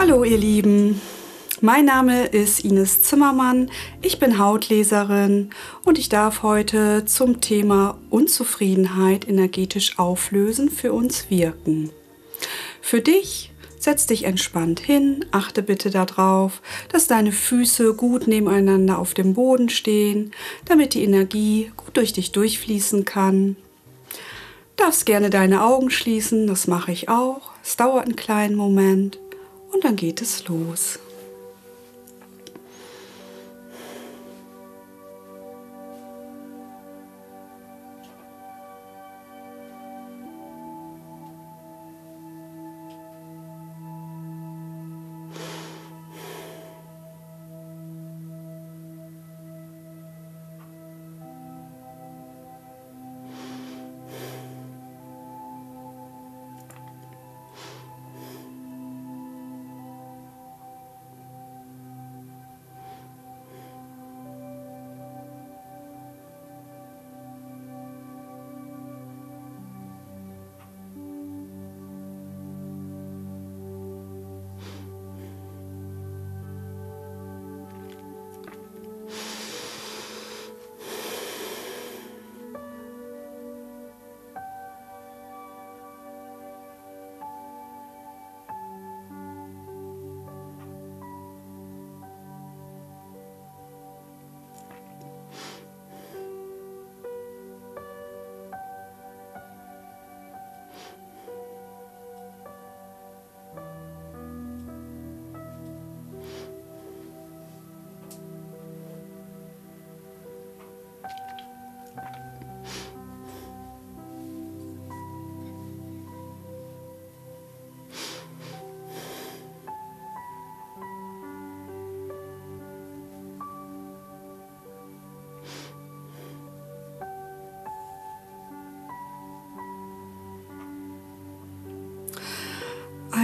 Hallo ihr Lieben, mein Name ist Ines Zimmermann, ich bin Hautleserin und ich darf heute zum Thema Unzufriedenheit energetisch auflösen für uns wirken. Für dich setz dich entspannt hin, achte bitte darauf, dass deine Füße gut nebeneinander auf dem Boden stehen, damit die Energie gut durch dich durchfließen kann. Du darfst gerne deine Augen schließen, das mache ich auch. Es dauert einen kleinen Moment und dann geht es los.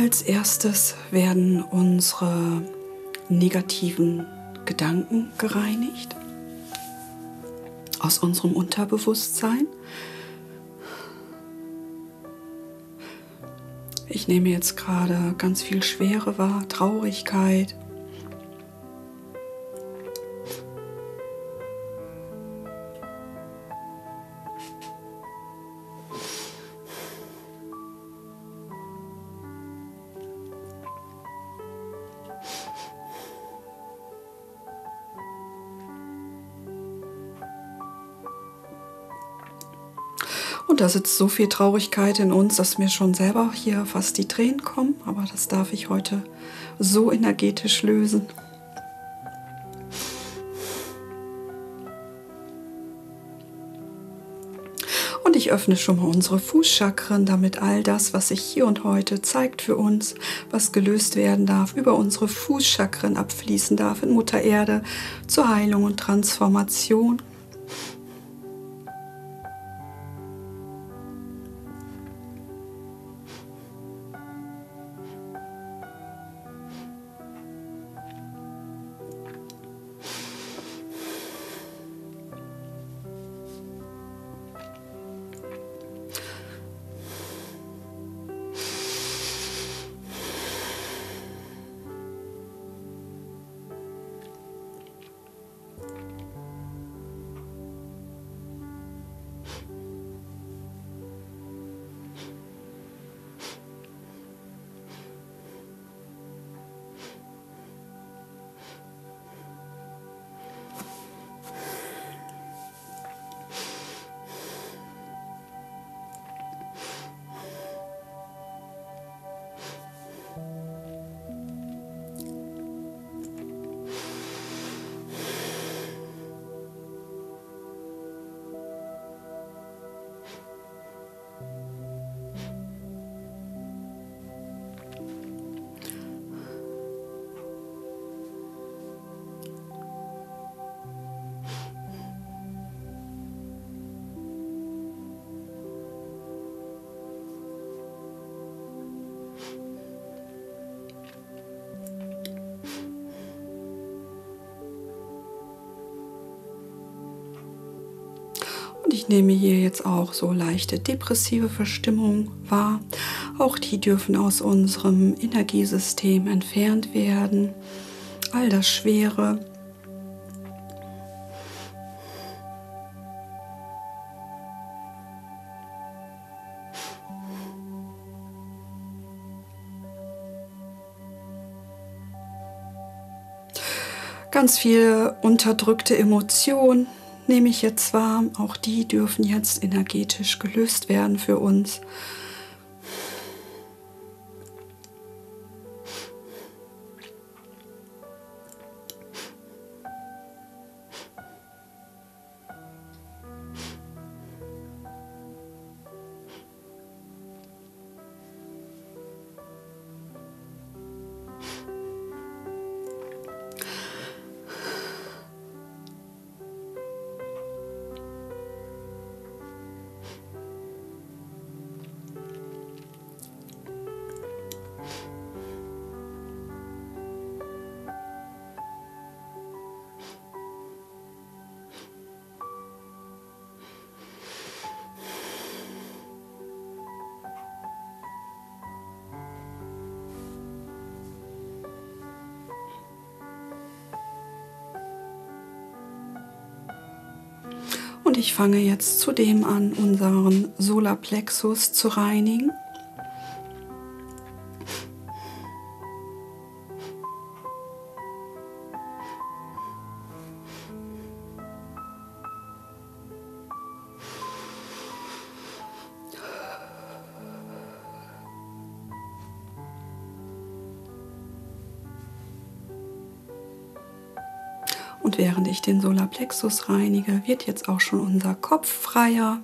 Als erstes werden unsere negativen Gedanken gereinigt aus unserem Unterbewusstsein. Ich nehme jetzt gerade ganz viel Schwere wahr, Traurigkeit, Und da sitzt so viel Traurigkeit in uns, dass mir schon selber hier fast die Tränen kommen. Aber das darf ich heute so energetisch lösen. Und ich öffne schon mal unsere Fußchakren, damit all das, was sich hier und heute zeigt für uns, was gelöst werden darf, über unsere Fußchakren abfließen darf in Mutter Erde zur Heilung und Transformation. Ich nehme hier jetzt auch so leichte depressive Verstimmung wahr. Auch die dürfen aus unserem Energiesystem entfernt werden. All das Schwere, Ganz viele unterdrückte Emotionen nehme ich jetzt wahr. Auch die dürfen jetzt energetisch gelöst werden für uns. Und ich fange jetzt zudem an, unseren Solarplexus zu reinigen. Während ich den Solarplexus reinige, wird jetzt auch schon unser Kopf freier.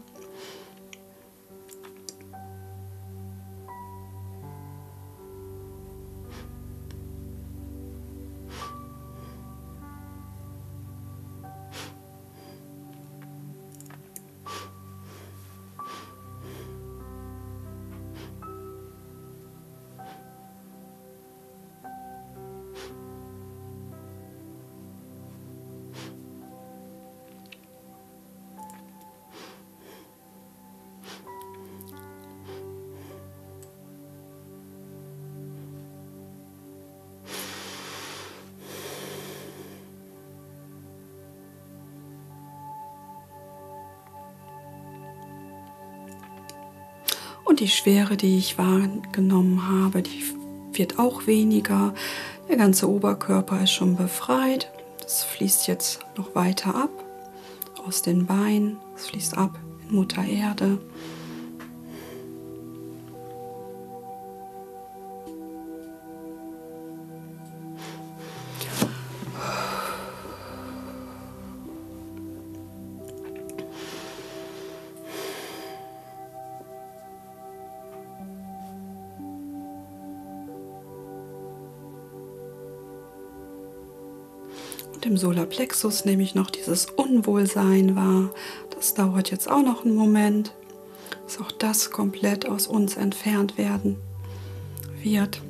Und die Schwere, die ich wahrgenommen habe, die wird auch weniger. Der ganze Oberkörper ist schon befreit. Das fließt jetzt noch weiter ab aus den Beinen. Es fließt ab in Mutter Erde. Im Solarplexus nehme ich noch dieses Unwohlsein wahr. Das dauert jetzt auch noch einen Moment, dass auch das komplett aus uns entfernt werden wird.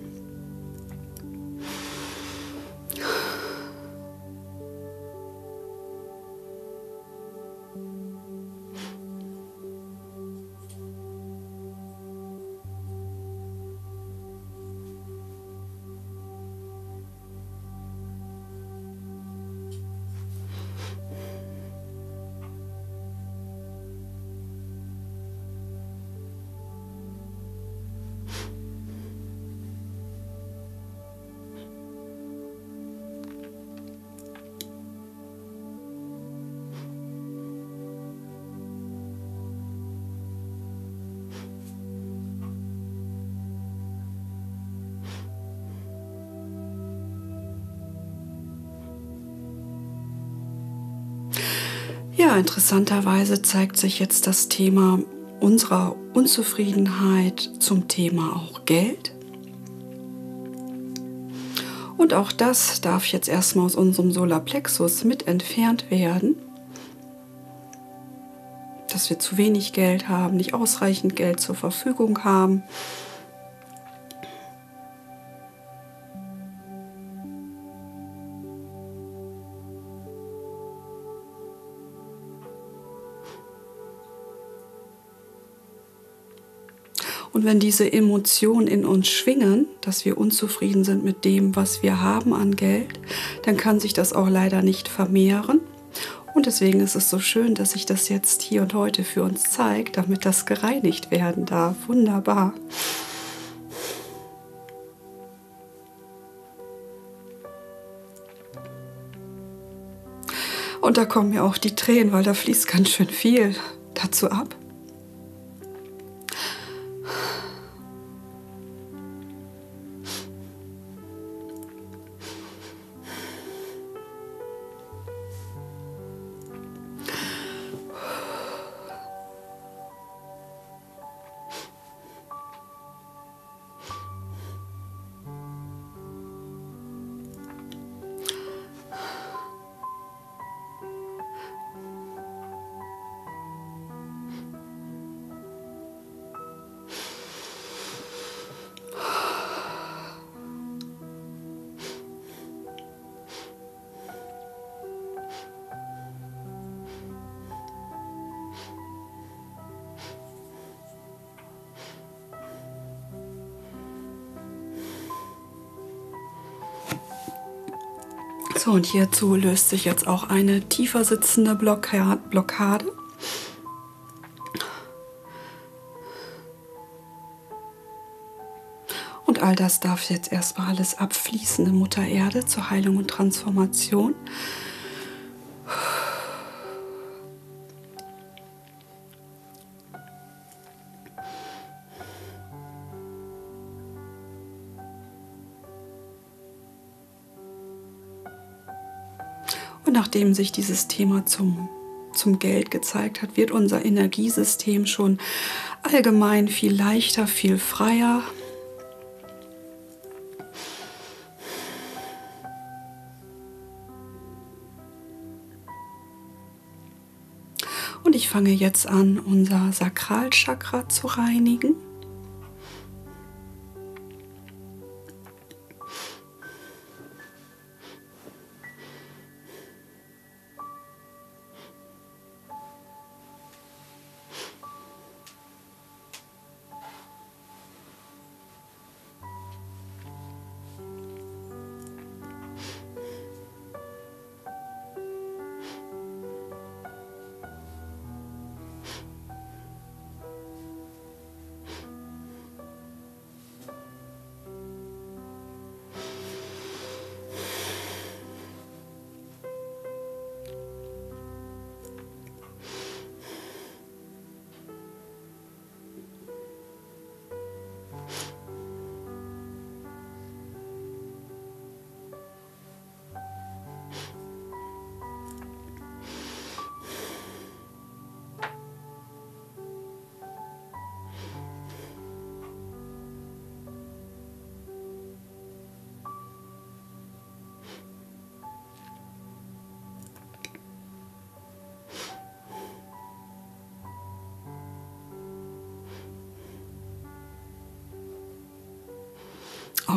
Interessanterweise zeigt sich jetzt das Thema unserer Unzufriedenheit zum Thema auch Geld. Und auch das darf jetzt erstmal aus unserem Solarplexus mit entfernt werden. Dass wir zu wenig Geld haben, nicht ausreichend Geld zur Verfügung haben. Und wenn diese Emotionen in uns schwingen, dass wir unzufrieden sind mit dem, was wir haben an Geld, dann kann sich das auch leider nicht vermehren. Und deswegen ist es so schön, dass sich das jetzt hier und heute für uns zeigt, damit das gereinigt werden darf. Wunderbar. Und da kommen mir auch die Tränen, weil da fließt ganz schön viel dazu ab. So, und hierzu löst sich jetzt auch eine tiefer sitzende Blockade. Und all das darf jetzt erstmal alles abfließen in Mutter Erde zur Heilung und Transformation. Nachdem sich dieses Thema zum, zum Geld gezeigt hat, wird unser Energiesystem schon allgemein viel leichter, viel freier. Und ich fange jetzt an, unser Sakralchakra zu reinigen.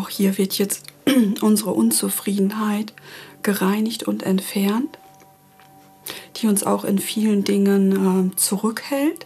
Auch hier wird jetzt unsere Unzufriedenheit gereinigt und entfernt, die uns auch in vielen Dingen äh, zurückhält.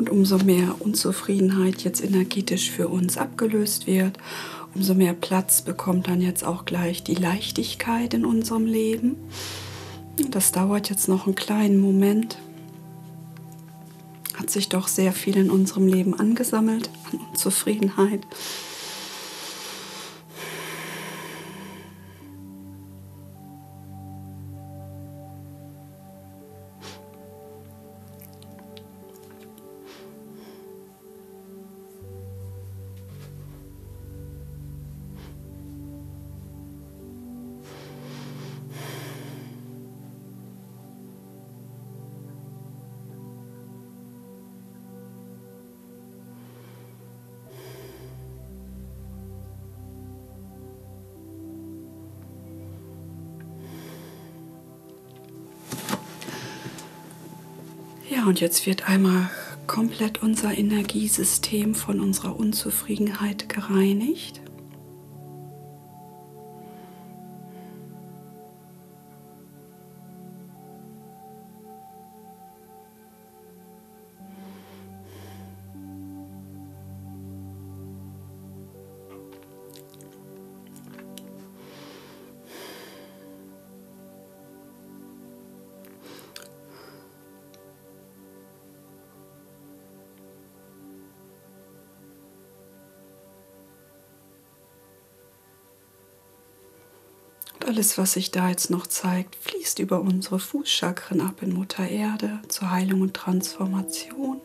Und umso mehr Unzufriedenheit jetzt energetisch für uns abgelöst wird, umso mehr Platz bekommt dann jetzt auch gleich die Leichtigkeit in unserem Leben. Das dauert jetzt noch einen kleinen Moment. Hat sich doch sehr viel in unserem Leben angesammelt an Unzufriedenheit. Ja, und jetzt wird einmal komplett unser Energiesystem von unserer Unzufriedenheit gereinigt. Alles, was sich da jetzt noch zeigt, fließt über unsere Fußchakren ab in Mutter Erde zur Heilung und Transformation.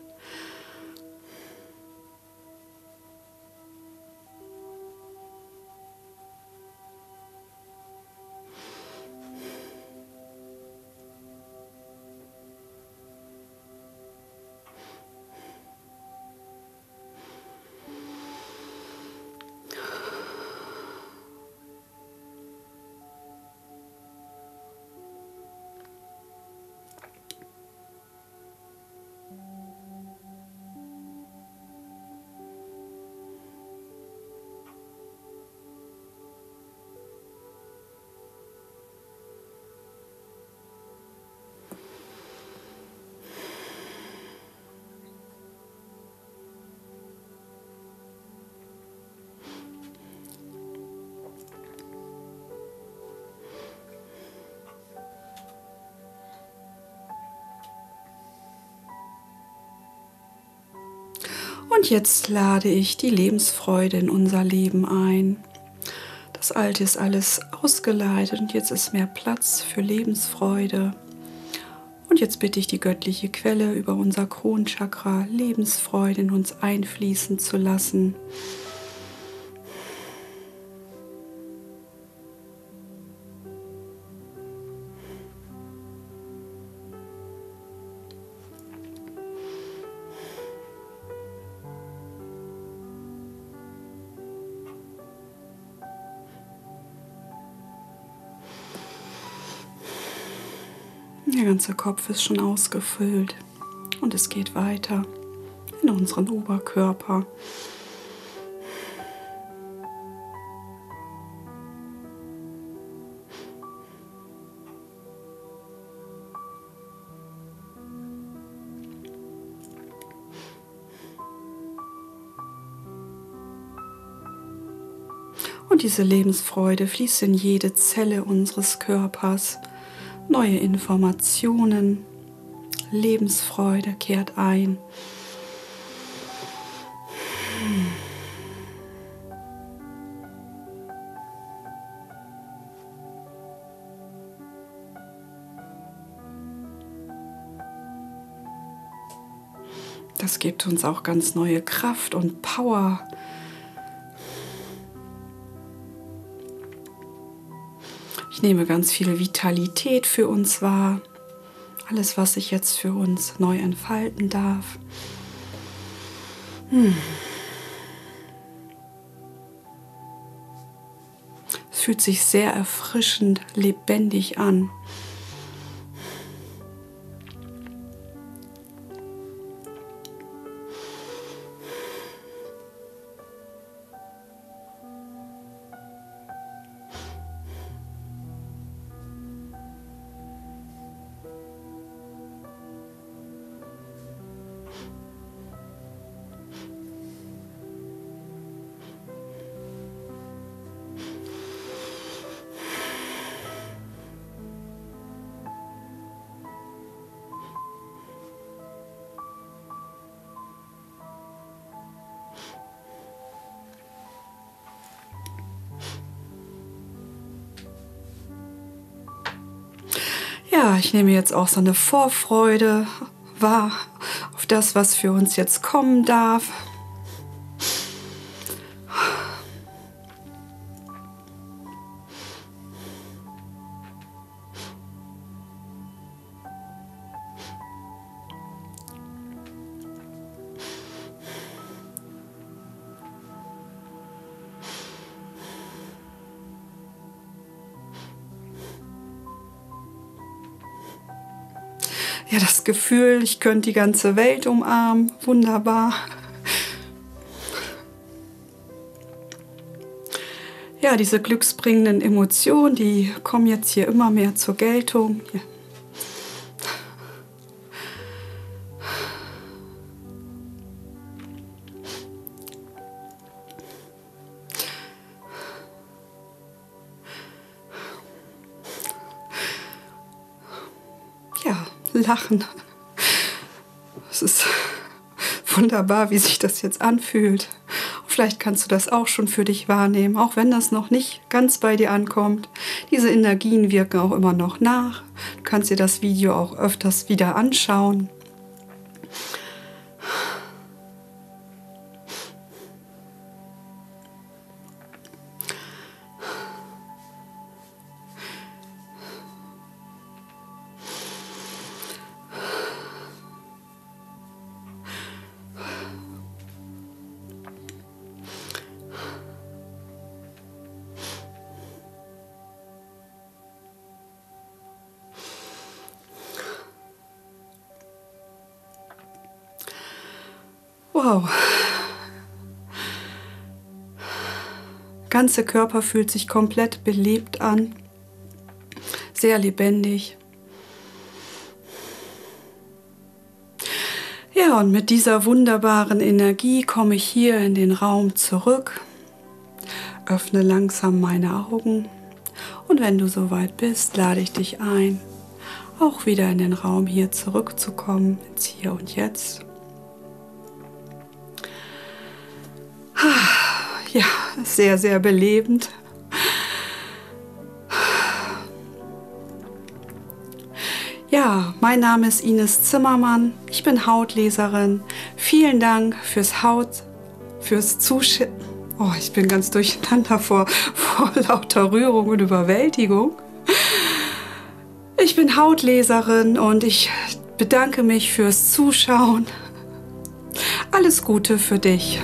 Und jetzt lade ich die Lebensfreude in unser Leben ein. Das Alte ist alles ausgeleitet und jetzt ist mehr Platz für Lebensfreude. Und jetzt bitte ich die göttliche Quelle über unser Kronchakra Lebensfreude in uns einfließen zu lassen. Ganze Kopf ist schon ausgefüllt und es geht weiter in unseren Oberkörper. Und diese Lebensfreude fließt in jede Zelle unseres Körpers neue Informationen, Lebensfreude kehrt ein. Das gibt uns auch ganz neue Kraft und Power nehme ganz viel Vitalität für uns wahr. Alles, was sich jetzt für uns neu entfalten darf. Hm. Es fühlt sich sehr erfrischend, lebendig an. Ja, ich nehme jetzt auch so eine Vorfreude wahr auf das, was für uns jetzt kommen darf. Ja, das Gefühl, ich könnte die ganze Welt umarmen. Wunderbar. Ja, diese glücksbringenden Emotionen, die kommen jetzt hier immer mehr zur Geltung. Ja. Lachen. Es ist wunderbar, wie sich das jetzt anfühlt. Vielleicht kannst du das auch schon für dich wahrnehmen, auch wenn das noch nicht ganz bei dir ankommt. Diese Energien wirken auch immer noch nach. Du kannst dir das Video auch öfters wieder anschauen. Wow. Ganze Körper fühlt sich komplett belebt an, sehr lebendig. Ja, und mit dieser wunderbaren Energie komme ich hier in den Raum zurück, öffne langsam meine Augen und wenn du soweit bist, lade ich dich ein, auch wieder in den Raum hier zurückzukommen, ins Hier und Jetzt. Ja, sehr, sehr belebend. Ja, mein Name ist Ines Zimmermann. Ich bin Hautleserin. Vielen Dank fürs Haut, fürs Zuschicken. Oh, ich bin ganz durcheinander vor, vor lauter Rührung und Überwältigung. Ich bin Hautleserin und ich bedanke mich fürs Zuschauen. Alles Gute für dich.